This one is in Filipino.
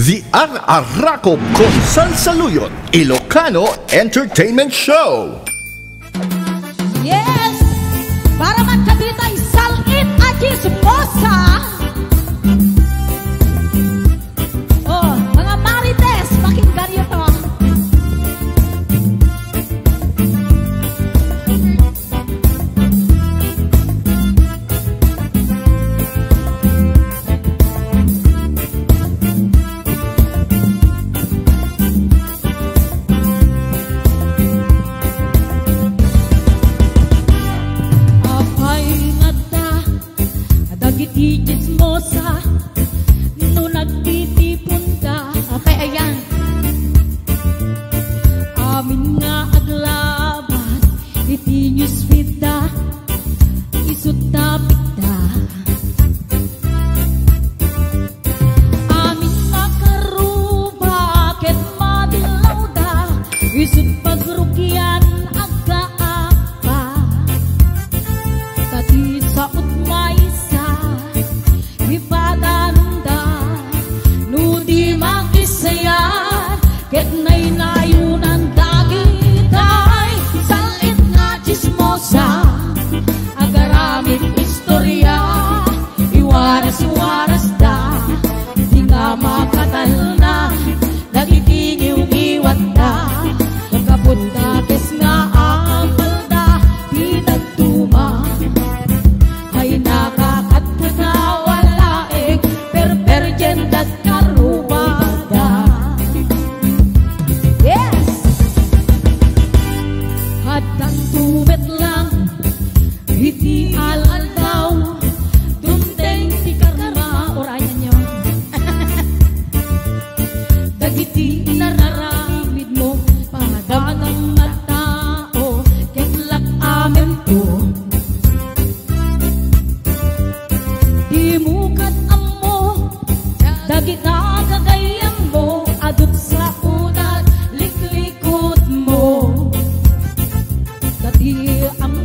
The Ar-Arako Konsal Saluyot Ilocano Entertainment Show. Yes! Para man kabitay salin aji suposa. naaglabas Iti newsfeed-a Isut tapik-da Amin makaruba Ket madilaw da Isut pagrukyan Agkaapa Tati saot maisa Ipatanong da Nudi makisaya Ket nainayo Dagiti nararamid mo Padalang matao Ketlak amin to Dimukat amo Dagita kagayam mo Adot sa unat Liklikot mo. Dati ang